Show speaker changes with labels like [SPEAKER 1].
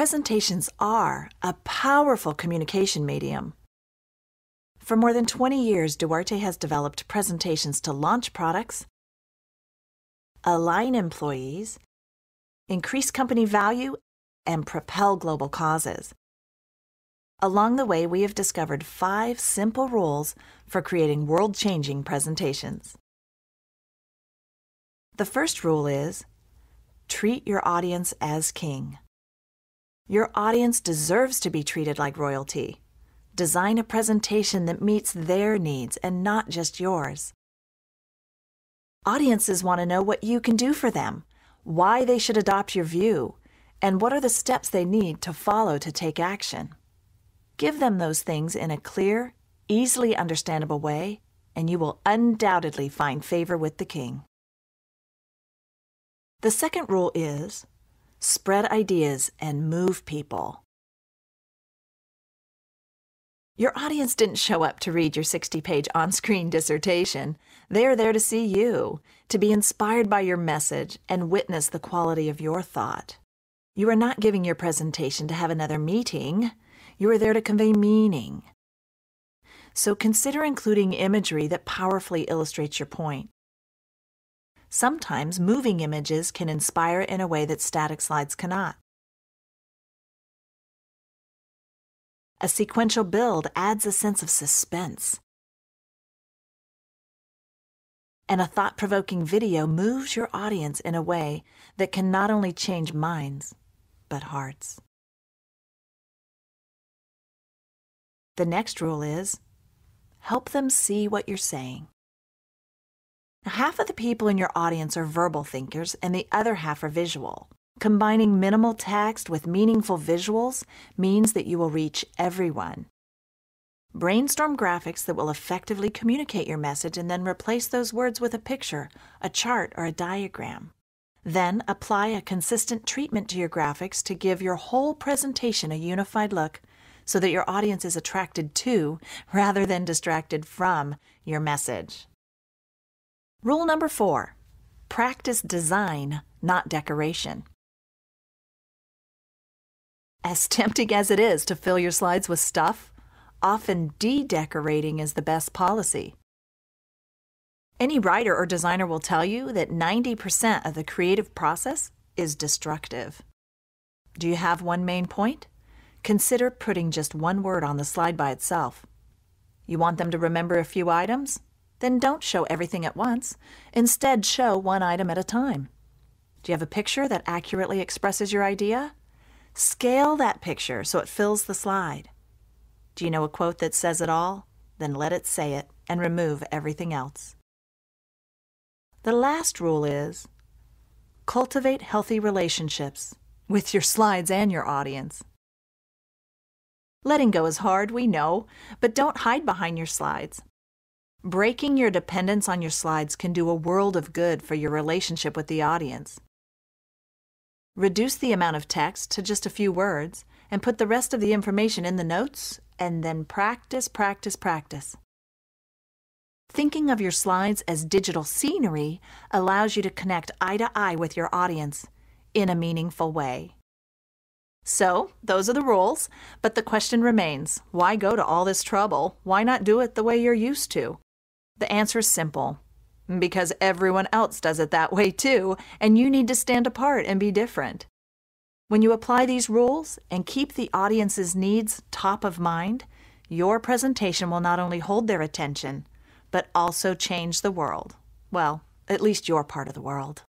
[SPEAKER 1] presentations are a powerful communication medium. For more than 20 years, Duarte has developed presentations to launch products, align employees, increase company value, and propel global causes. Along the way, we have discovered five simple rules for creating world changing presentations. The first rule is treat your audience as king. Your audience deserves to be treated like royalty. Design a presentation that meets their needs and not just yours. Audiences want to know what you can do for them, why they should adopt your view, and what are the steps they need to follow to take action. Give them those things in a clear, easily understandable way, and you will undoubtedly find favor with the king. The second rule is spread ideas and move people. Your audience didn't show up to read your 60 page on screen dissertation. They are there to see you, to be inspired by your message, and witness the quality of your thought. You are not giving your presentation to have another meeting, you are there to convey meaning. So consider including imagery that powerfully illustrates your point. Sometimes moving images can inspire in a way that static slides cannot. A sequential build adds a sense of suspense. And a thought provoking video moves your audience in a way that can not only change minds, but hearts. The next rule is help them see what you're saying. Half of the people in your audience are verbal thinkers, and the other half are visual. Combining minimal text with meaningful visuals means that you will reach everyone. Brainstorm graphics that will effectively communicate your message and then replace those words with a picture, a chart, or a diagram. Then apply a consistent treatment to your graphics to give your whole presentation a unified look so that your audience is attracted to rather than distracted from your message. Rule number four practice design, not decoration. As tempting as it is to fill your slides with stuff, often de decorating is the best policy. Any writer or designer will tell you that 90% of the creative process is destructive. Do you have one main point? Consider putting just one word on the slide by itself. You want them to remember a few items? Then don't show everything at once. Instead, show one item at a time. Do you have a picture that accurately expresses your idea? Scale that picture so it fills the slide. Do you know a quote that says it all? Then let it say it and remove everything else. The last rule is cultivate healthy relationships with your slides and your audience. Letting go is hard, we know, but don't hide behind your slides. Breaking your dependence on your slides can do a world of good for your relationship with the audience. Reduce the amount of text to just a few words and put the rest of the information in the notes, and then practice, practice, practice. Thinking of your slides as digital scenery allows you to connect eye to eye with your audience in a meaningful way. So, those are the rules, but the question remains why go to all this trouble? Why not do it the way you're used to? The answer is simple because everyone else does it that way too, and you need to stand apart and be different. When you apply these rules and keep the audience's needs top of mind, your presentation will not only hold their attention, but also change the world. Well, at least your part of the world.